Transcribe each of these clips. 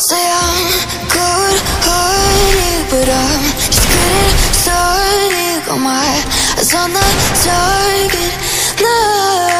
Say I'm good-hearted, but I'm just getting started. Got my eyes on the target. Nah,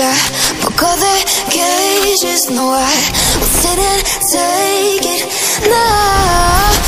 I broke all the cages No, I will sit and take it No,